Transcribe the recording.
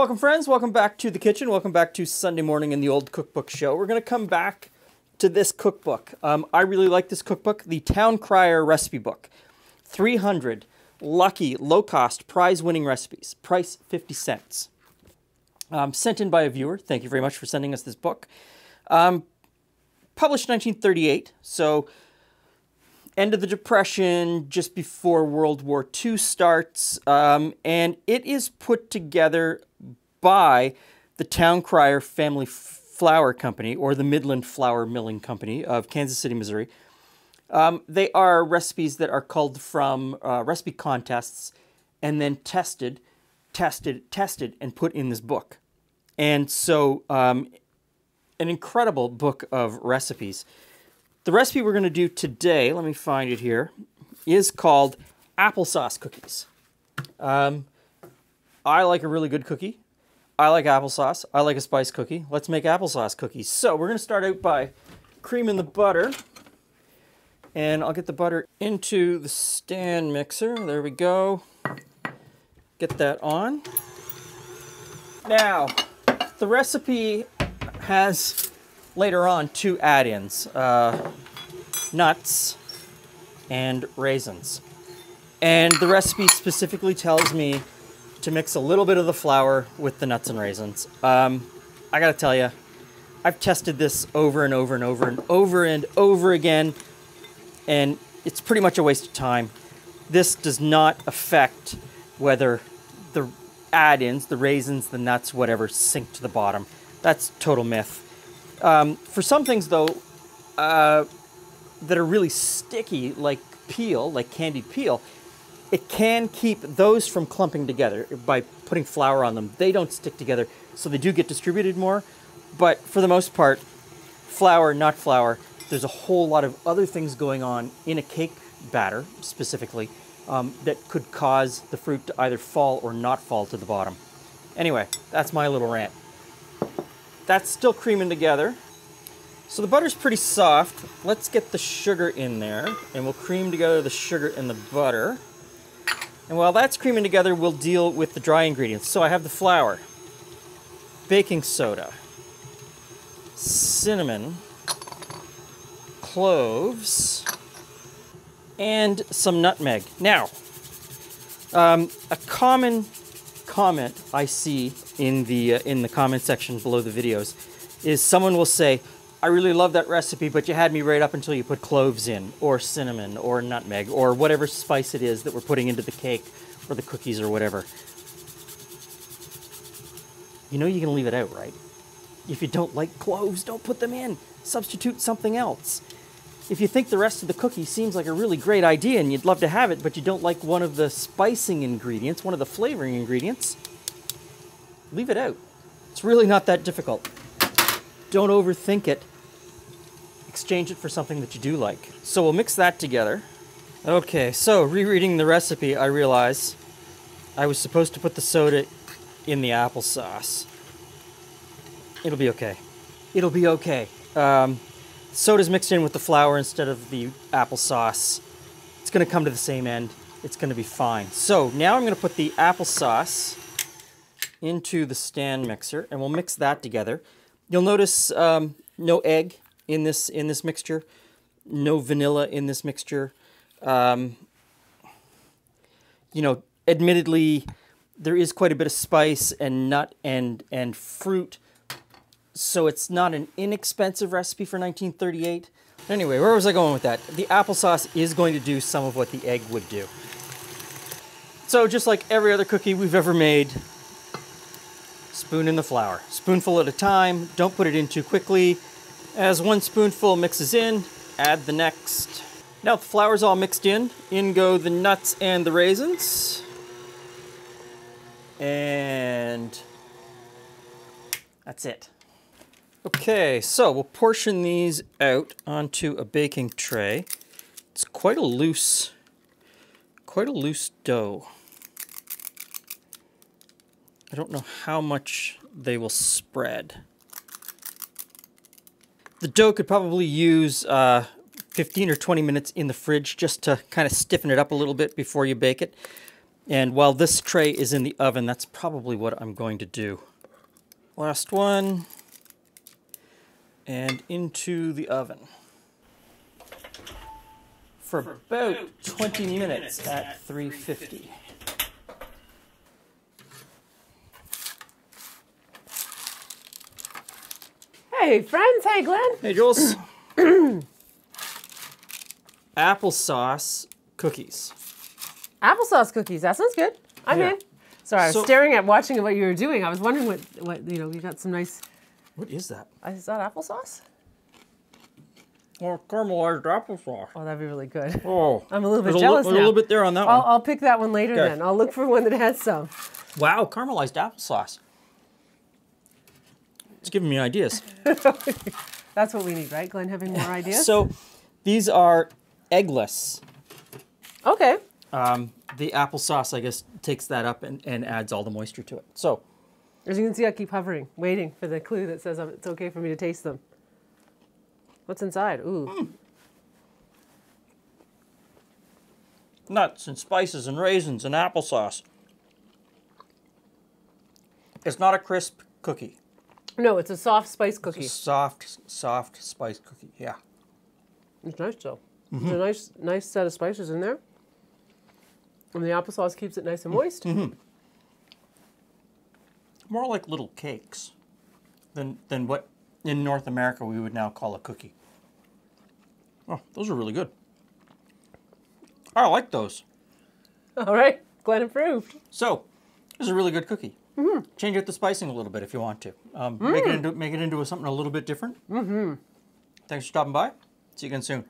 Welcome, friends. Welcome back to the kitchen. Welcome back to Sunday morning in the old cookbook show. We're going to come back to this cookbook. Um, I really like this cookbook, the Town Crier Recipe Book. 300 lucky, low cost, prize winning recipes. Price 50 cents. Um, sent in by a viewer. Thank you very much for sending us this book. Um, published 1938, so end of the Depression, just before World War II starts, um, and it is put together by the Town Crier Family Flour Company, or the Midland Flour Milling Company of Kansas City, Missouri. Um, they are recipes that are culled from uh, recipe contests and then tested, tested, tested, and put in this book. And so, um, an incredible book of recipes. The recipe we're going to do today, let me find it here, is called applesauce cookies. Um, I like a really good cookie. I like applesauce. I like a spice cookie. Let's make applesauce cookies. So we're going to start out by creaming the butter. And I'll get the butter into the stand mixer. There we go. Get that on. Now, the recipe has later on two add-ins, uh, nuts and raisins. And the recipe specifically tells me to mix a little bit of the flour with the nuts and raisins. Um, I gotta tell you, I've tested this over and over and over and over and over again and it's pretty much a waste of time. This does not affect whether the add-ins, the raisins, the nuts, whatever, sink to the bottom. That's total myth. Um, for some things, though, uh, that are really sticky, like peel, like candied peel, it can keep those from clumping together by putting flour on them. They don't stick together, so they do get distributed more. But for the most part, flour, not flour, there's a whole lot of other things going on in a cake batter specifically um, that could cause the fruit to either fall or not fall to the bottom. Anyway, that's my little rant. That's still creaming together. So the butter's pretty soft. Let's get the sugar in there and we'll cream together the sugar and the butter. And while that's creaming together, we'll deal with the dry ingredients. So I have the flour, baking soda, cinnamon, cloves, and some nutmeg. Now, um, a common comment I see in the uh, in the comment section below the videos is someone will say, "I really love that recipe, but you had me right up until you put cloves in, or cinnamon, or nutmeg, or whatever spice it is that we're putting into the cake or the cookies or whatever." You know you can leave it out, right? If you don't like cloves, don't put them in. Substitute something else. If you think the rest of the cookie seems like a really great idea and you'd love to have it, but you don't like one of the spicing ingredients, one of the flavoring ingredients, leave it out. It's really not that difficult. Don't overthink it. Exchange it for something that you do like. So we'll mix that together. Okay, so rereading the recipe, I realize I was supposed to put the soda in the applesauce. It'll be okay. It'll be okay. Um, soda's mixed in with the flour instead of the applesauce. It's going to come to the same end. It's going to be fine. So now I'm going to put the applesauce into the stand mixer and we'll mix that together. You'll notice um, no egg in this in this mixture, no vanilla in this mixture. Um, you know, admittedly, there is quite a bit of spice and nut and and fruit so it's not an inexpensive recipe for 1938. Anyway, where was I going with that? The applesauce is going to do some of what the egg would do. So just like every other cookie we've ever made, spoon in the flour. Spoonful at a time, don't put it in too quickly. As one spoonful mixes in, add the next. Now the flour's all mixed in, in go the nuts and the raisins. And that's it. Okay, so we'll portion these out onto a baking tray. It's quite a loose, quite a loose dough. I don't know how much they will spread. The dough could probably use uh, 15 or 20 minutes in the fridge just to kind of stiffen it up a little bit before you bake it. And while this tray is in the oven, that's probably what I'm going to do. Last one. And into the oven. For about 20 minutes at 350. Hey, friends. Hey, Glen. Hey, Jules. Applesauce cookies. Applesauce cookies. That sounds good. I'm Yeah. in. Sorry, I was So- staring at watching what you were doing. I was wondering what, what you know, you got some nice. What is that? Is that applesauce? Or caramelized applesauce. Oh, that'd be really good. Oh, I'm a little bit jealous a, now. a little bit there on that I'll, one. I'll pick that one later Okay. then. I'll look for one that has some. Wow, caramelized applesauce. It's giving me ideas. That's what we need, right, Glen? Having more ideas? So, these are eggless. okay. Um, the applesauce, I guess, takes that up and, and adds all the moisture to it. So, As you can see, I keep hovering, waiting for the clue that says it's okay for me to taste them. What's inside? Ooh. Hmm. nuts and spices and raisins and applesauce. It's not a crisp cookie. No, it's a soft spice cookie. It's a soft, soft spice cookie. Yeah. It's nice though. Mm-hmm. There's a nice, nice set of spices in there. And the applesauce keeps it nice and moist. Mm-hmm. More like little cakes than, than what in North America we would now call a cookie. Oh, those are really good. I like those. All right, Glen approved. So, this is a really good cookie. Mm-hmm. Change out the spicing a little bit if you want to. Um, Mm. Make it into make it into something a little bit different. Mm-hmm. Thanks for stopping by. See you again soon.